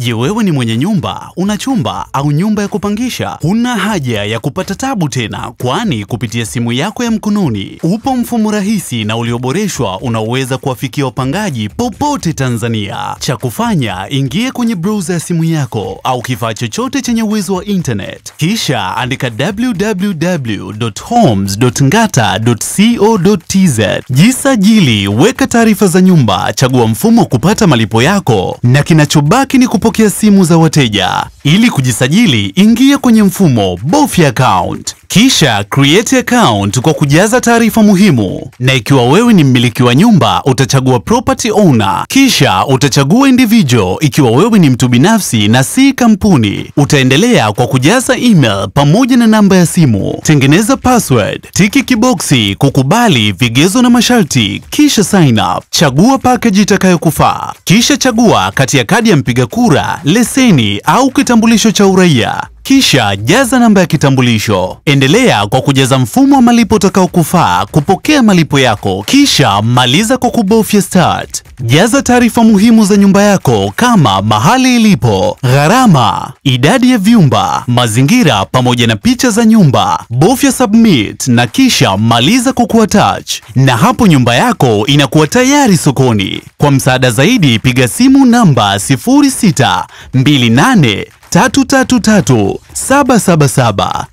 Je, wewe ni mwenye nyumba, una chumba au nyumba ya kupangisha? Huna haja ya kupata tabu tena, kwani kupitia simu yako ya mkononi upo mfumo rahisi na ulioboreshwa unaoweza kuwafikia wapangaji popote Tanzania. Cha kufanya, ingia kwenye browser ya simu yako au kifaa chochote chenye uwezo wa internet, kisha andika www.homes.ngata.co.tz. Jisajili, weka taarifa za nyumba, chagua mfumo wa kupata malipo yako na kinachobaki ni kupokea simu za wateja. Ili kujisajili, ingia kwenye mfumo, bofya account, kisha create account kwa kujaza taarifa muhimu, na ikiwa wewe ni mmiliki wa nyumba utachagua property owner, kisha utachagua individual ikiwa wewe ni mtu binafsi na si kampuni. Utaendelea kwa kujaza email pamoja na namba ya simu. Tengeneza password, tiki kiboksi kukubali vigezo na masharti, kisha sign up. Chagua package itakayokufaa, kisha chagua kati ya kadi ya mpiga kura, leseni au kitambulisho cha uraia. Kisha jaza namba ya kitambulisho. Endelea kwa kujaza mfumo wa malipo utakaokufaa kupokea malipo yako, kisha maliza kwa kubofya start. Jaza taarifa muhimu za nyumba yako kama mahali ilipo, gharama, idadi ya vyumba, mazingira pamoja na picha za nyumba. Bofya submit na kisha maliza kwa kuattach, na hapo nyumba yako inakuwa tayari sokoni. Kwa msaada zaidi piga simu namba 0628 333 777.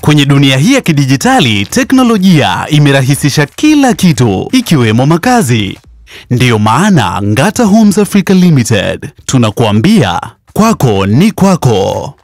Kwenye dunia hii ya kidijitali, teknolojia imerahisisha kila kitu ikiwemo makazi. Ndiyo maana Ngata Homes Africa Limited tunakuambia kwako ni kwako.